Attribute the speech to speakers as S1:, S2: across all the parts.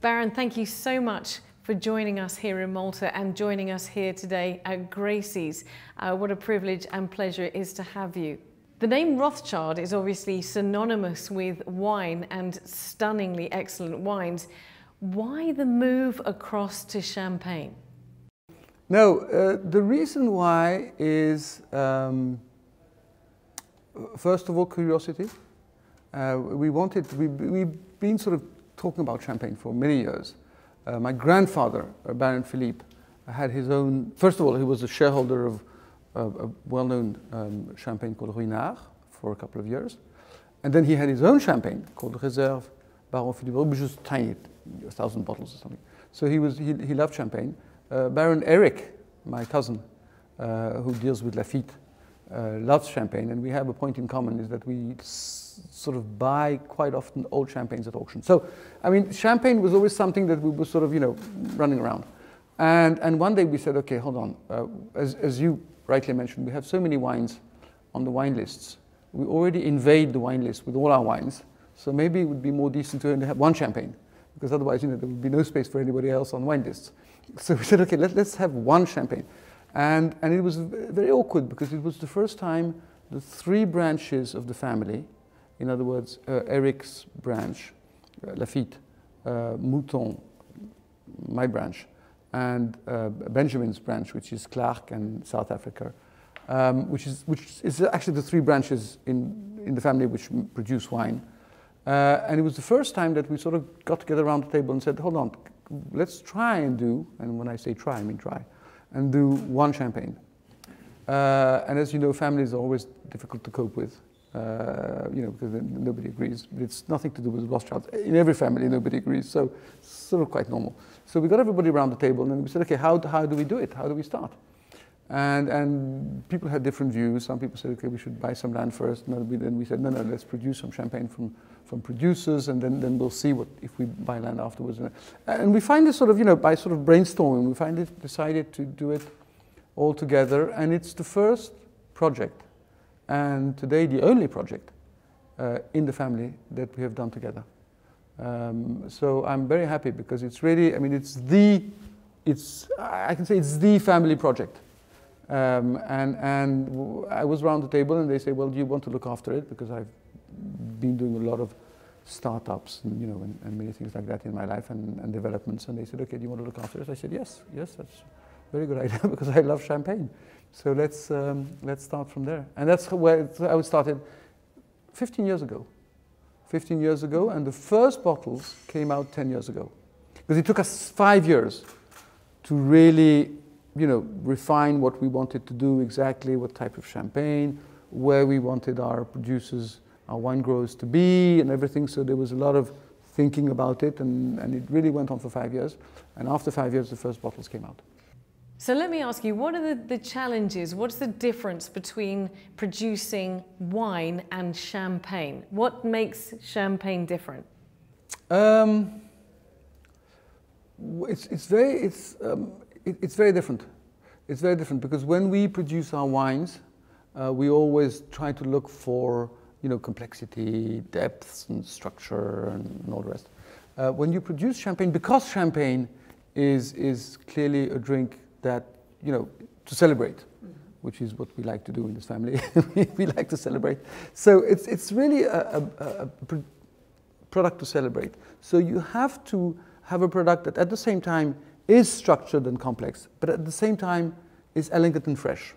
S1: Baron, thank you so much for joining us here in Malta and joining us here today at Gracy's. Uh, what a privilege and pleasure it is to have you. The name Rothschild is obviously synonymous with wine and stunningly excellent wines. Why the move across to Champagne?
S2: No, uh, the reason why is um, first of all curiosity. Uh, we wanted, we, we've been sort of talking about champagne for many years. Uh, my grandfather, uh, Baron Philippe, had his own, first of all, he was a shareholder of a well-known um, champagne called Ruinart for a couple of years. And then he had his own champagne called Réserve Baron Philippe, which was tiny, a thousand bottles or something. So he, was, he, he loved champagne. Uh, Baron Eric, my cousin, uh, who deals with Lafite, uh, loves champagne, and we have a point in common is that we sort of buy quite often old champagnes at auction. So, I mean, champagne was always something that we were sort of, you know, running around. And, and one day we said, okay, hold on. Uh, as, as you rightly mentioned, we have so many wines on the wine lists. We already invade the wine list with all our wines. So maybe it would be more decent to only have one champagne, because otherwise, you know, there would be no space for anybody else on wine lists. So we said, okay, let, let's have one champagne. And, and it was very awkward because it was the first time the three branches of the family, in other words, uh, Eric's branch, uh, Lafite, uh, Mouton, my branch, and uh, Benjamin's branch, which is Clarke and South Africa, um, which, is, which is actually the three branches in, in the family which produce wine. Uh, and it was the first time that we sort of got together around the table and said, hold on, let's try and do, and when I say try, I mean try, and do one champagne. Uh, and as you know, families are always difficult to cope with, uh, you know, because nobody agrees. But it's nothing to do with Rothschild. In every family, nobody agrees, so it's sort of quite normal. So we got everybody around the table, and we said, okay, how, how do we do it? How do we start? And, and people had different views. Some people said, okay, we should buy some land first. And then we said, no, no, let's produce some champagne from, from producers, and then, then we'll see what if we buy land afterwards. And we find this sort of, you know, by sort of brainstorming, we it, decided to do it all together. And it's the first project, and today the only project uh, in the family that we have done together. Um, so I'm very happy because it's really, I mean, it's the, it's, I can say it's the family project. Um, and, and I was around the table and they say, well, do you want to look after it? Because I've been doing a lot of startups and, you know, and, and many things like that in my life and, and, developments. And they said, okay, do you want to look after it? I said, yes, yes, that's a very good idea because I love champagne. So let's, um, let's start from there. And that's where I started 15 years ago. 15 years ago, and the first bottles came out 10 years ago. Because it took us five years to really you know, refine what we wanted to do exactly, what type of champagne, where we wanted our producers, our wine growers to be, and everything. So there was a lot of thinking about it, and, and it really went on for five years. And after five years, the first bottles came out.
S1: So let me ask you, what are the, the challenges? What's the difference between producing wine and champagne? What makes champagne different? Um,
S2: it's, it's very, it's, um, it, it's very different. It's very different because when we produce our wines, uh, we always try to look for you know complexity, depths, and structure, and, and all the rest. Uh, when you produce champagne, because champagne is is clearly a drink that you know to celebrate, mm-hmm. which is what we like to do in this family. we like to celebrate. So it's it's really a, a, a product to celebrate. So you have to have a product that at the same time is structured and complex, but at the same time is elegant and fresh.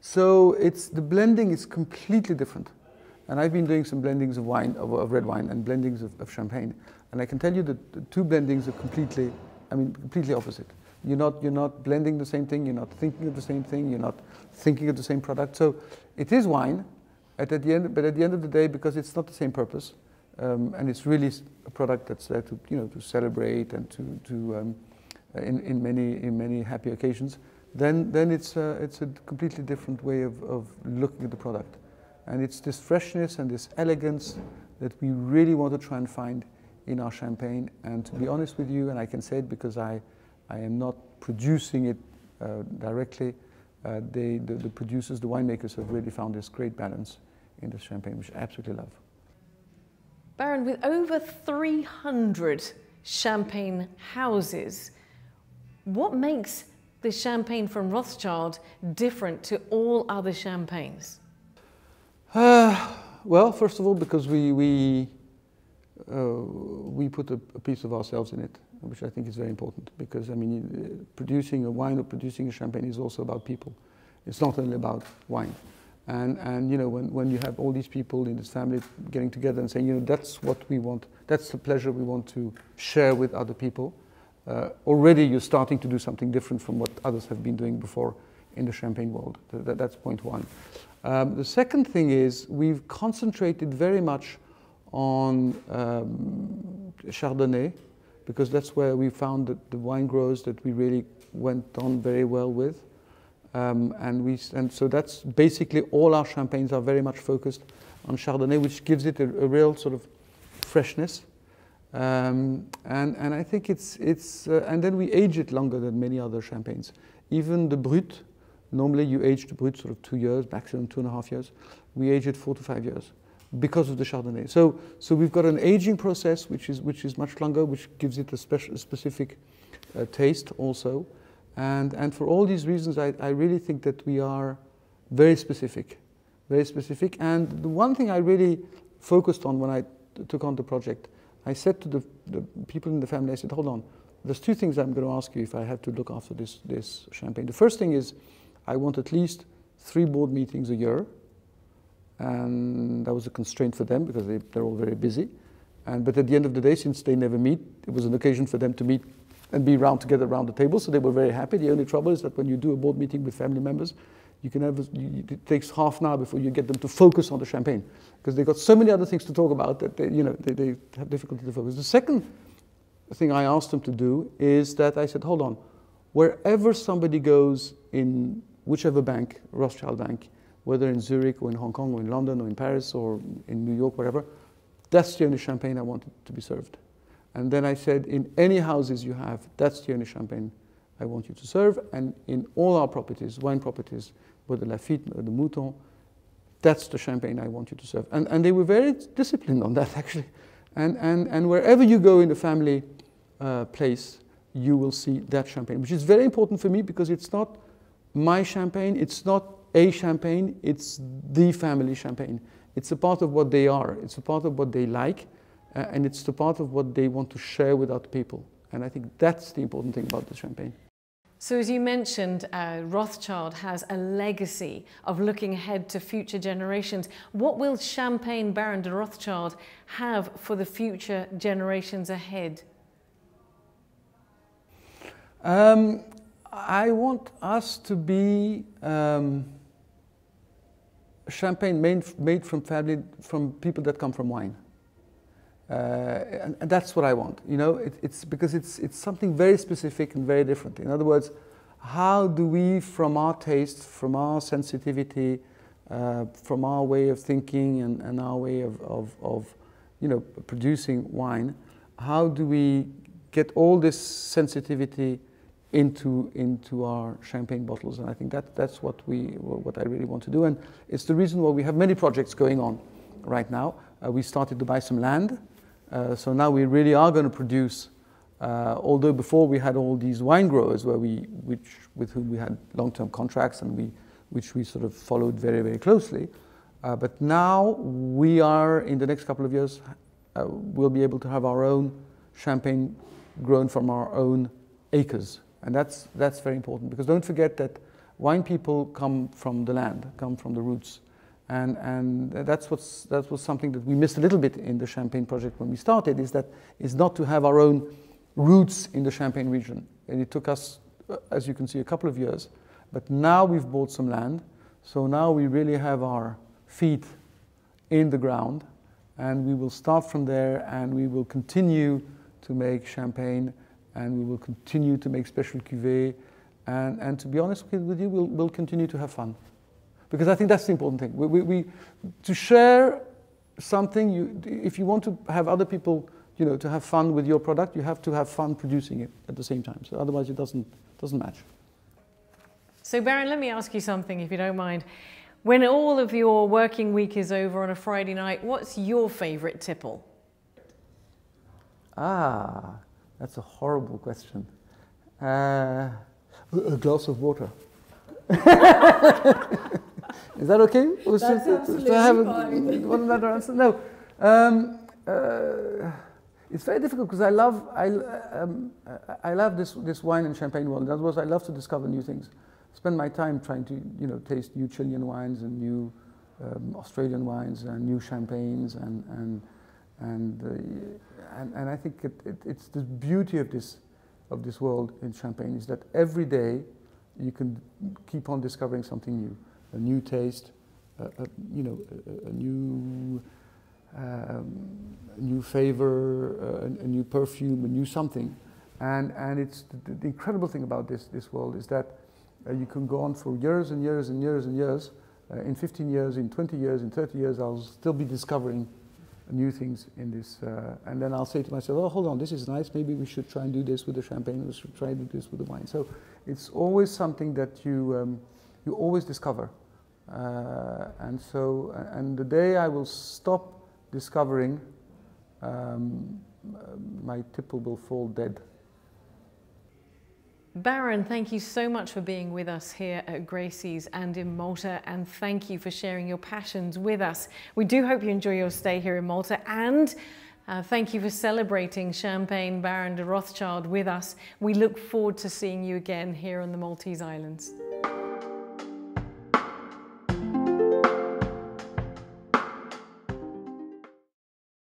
S2: So it's, the blending is completely different. And I've been doing some blendings of wine, of, of red wine, and blendings of, of, champagne. And I can tell you that the two blendings are completely, I mean, completely opposite. You're not, you're not blending the same thing, you're not thinking of the same thing, you're not thinking of the same product. So it is wine, at, at the end, but at the end of the day, because it's not the same purpose, um, and it's really a product that's there to, you know, to celebrate and to, to um, in, in, many, in many happy occasions. then, then it's, a, it's a completely different way of, of looking at the product. And it's this freshness and this elegance that we really want to try and find in our champagne. And to be honest with you, and I can say it because I, I am not producing it uh, directly, uh, they, the, the producers, the winemakers have really found this great balance in the champagne, which I absolutely love.
S1: Baron, with over 300 champagne houses, what makes the champagne from Rothschild different to all other champagnes?
S2: Uh, well, first of all, because we, we, uh, we put a, a, piece of ourselves in it, which I think is very important. Because, I mean, uh, producing a wine or producing a champagne is also about people. It's not only about wine. And, and you know, when, when you have all these people in this family getting together and saying, you know, that's what we want, that's the pleasure we want to share with other people, uh, already you're starting to do something different from what others have been doing before in the champagne world. That, that's point one. Um, the second thing is we've concentrated very much on um, Chardonnay because that's where we found that the wine growers that we really went on very well with. Um, and, we, and so that's basically all our champagnes are very much focused on Chardonnay, which gives it a, a real sort of freshness. Um, and, and I think it's, it's uh, and then we age it longer than many other champagnes. Even the Brut, normally you age the Brut sort of two years, maximum two and a half years. We age it four to five years because of the Chardonnay. So, so we've got an aging process which is, which is much longer, which gives it a special, specific uh, taste also. And, and for all these reasons, I, I really think that we are very specific, very specific. And the one thing I really focused on when I took on the project, I said to the, the people in the family, I said, hold on, there's two things I'm going to ask you if I have to look after this, this champagne. The first thing is I want at least three board meetings a year. And that was a constraint for them because they, they're all very busy. And, but at the end of the day, since they never meet, it was an occasion for them to meet and be round together around the table. So they were very happy. The only trouble is that when you do a board meeting with family members, you can have, you, it takes half an hour before you get them to focus on the champagne because they've got so many other things to talk about that they, you know, they, they have difficulty to focus. The second thing I asked them to do is that I said, hold on, wherever somebody goes in whichever bank, Rothschild Bank, whether in Zurich or in Hong Kong or in London or in Paris or in New York, whatever, that's the only champagne I wanted to be served. And then I said, in any houses you have, that's the only champagne I want you to serve. And in all our properties, wine properties, whether Lafite or the Mouton, that's the champagne I want you to serve. And, and they were very disciplined on that, actually. And, and, and wherever you go in the family uh, place, you will see that champagne, which is very important for me because it's not my champagne, it's not a champagne, it's the family champagne. It's a part of what they are, it's a part of what they like, uh, and it's the part of what they want to share with other people. And I think that's the important thing about the champagne.
S1: So, as you mentioned, uh, Rothschild has a legacy of looking ahead to future generations. What will Champagne Baron de Rothschild have for the future generations ahead?
S2: Um, I want us to be um, champagne made, made from family, from people that come from wine. Uh, and, and, that's what I want. You know, it, it's because it's it's something very specific and very different. In other words, how do we, from our taste, from our sensitivity, uh, from our way of thinking and, and our way of, of, of, you know, producing wine, how do we get all this sensitivity into into our champagne bottles? And I think that that's what we what I really want to do. And it's the reason why we have many projects going on right now. Uh, we started to buy some land. Uh, so now we really are going to produce, uh, although before we had all these wine growers where we, which, with whom we had long-term contracts and we, which we sort of followed very, very closely. Uh, but now we are, in the next couple of years, uh, we'll be able to have our own champagne grown from our own acres. And that's, that's very important because don't forget that wine people come from the land, come from the roots. And, and that's, what's, that was something that we missed a little bit in the Champagne project when we started, is that is not to have our own roots in the Champagne region. And it took us, uh, as you can see, a couple of years. But now we've bought some land. So now we really have our feet in the ground. And we will start from there and we will continue to make champagne and we will continue to make special cuvées And, and to be honest with you, we'll, we'll continue to have fun. Because I think that's the important thing. We, we, we, to share something, you, if you want to have other people you know, to have fun with your product, you have to have fun producing it at the same time. So otherwise it doesn't, doesn't match.
S1: So Baron, let me ask you something, if you don't mind. When all of your working week is over on a Friday night, what's your favorite tipple?
S2: Ah, that's a horrible question. Uh, a glass of water. Is that okay?
S1: That's absolutely to have fine.
S2: one another answer? No. Um, uh, it's very difficult because I love I, um, I love this this wine and champagne world. In other words, I love to discover new things. Spend my time trying to you know taste new Chilean wines and new um, Australian wines and new champagnes and and and uh, and, and I think it, it, it's the beauty of this of this world in champagne is that every day you can keep on discovering something new, a new taste, a, a you know a, a new um, new flavor, a, a, new perfume, a new something. And, and it's the, the incredible thing about this, this world is that uh, you can go on for years and years and years and years. Uh, in 15 years, in 20 years, in 30 years, I'll still be discovering new things in this. Uh, and then I'll say to myself, oh, hold on, this is nice. Maybe we should try and do this with the champagne. We should try and do this with the wine. So it's always something that you, um, you always discover. Uh, and so, and the day I will stop discovering um, my tipple will fall dead.
S1: Baron, thank you so much for being with us here at Gracy's and in Malta, and thank you for sharing your passions with us. We do hope you enjoy your stay here in Malta, and uh, thank you for celebrating Champagne Baron de Rothschild with us. We look forward to seeing you again here on the Maltese Islands.